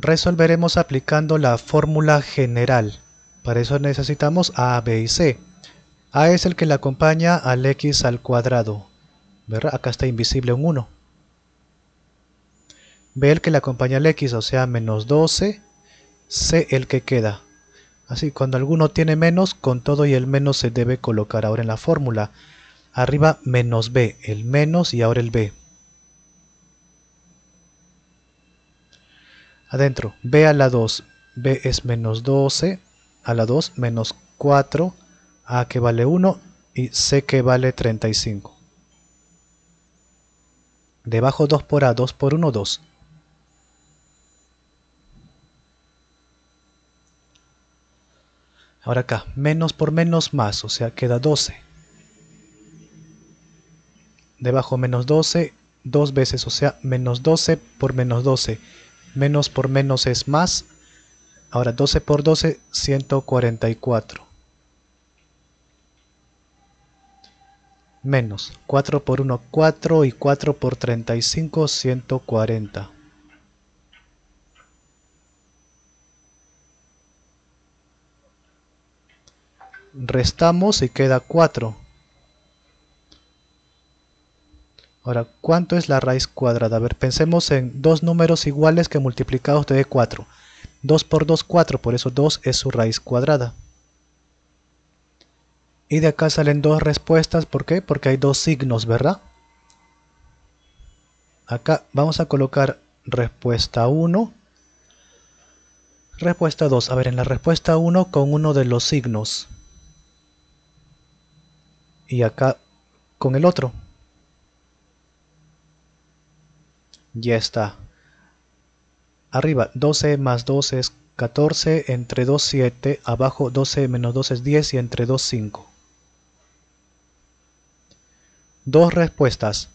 Resolveremos aplicando la fórmula general. Para eso necesitamos a, b y c. a es el que le acompaña al x al cuadrado. ¿verdad? Acá está invisible un 1. b el que le acompaña al x, o sea, menos 12. c el que queda. Así, cuando alguno tiene menos, con todo y el menos se debe colocar ahora en la fórmula. Arriba menos b, el menos y ahora el b. Adentro, b a la 2, b es menos 12, a la 2 menos 4, a que vale 1 y c que vale 35. Debajo 2 por a, 2 por 1, 2. Ahora acá, menos por menos más, o sea, queda 12. Debajo menos 12, dos veces, o sea, menos 12 por menos 12. Menos por menos es más. Ahora 12 por 12, 144. Menos 4 por 1, 4 y 4 por 35, 140. Restamos y queda 4. Ahora, ¿cuánto es la raíz cuadrada? A ver, pensemos en dos números iguales que multiplicados te dé 4. 2 por 2, 4, por eso 2 es su raíz cuadrada. Y de acá salen dos respuestas, ¿por qué? Porque hay dos signos, ¿verdad? Acá vamos a colocar respuesta 1, respuesta 2. A ver, en la respuesta 1 con uno de los signos y acá con el otro. Ya está. Arriba 12 más 2 es 14, entre 2 7, abajo 12 menos 2 es 10 y entre 2 5. Dos respuestas.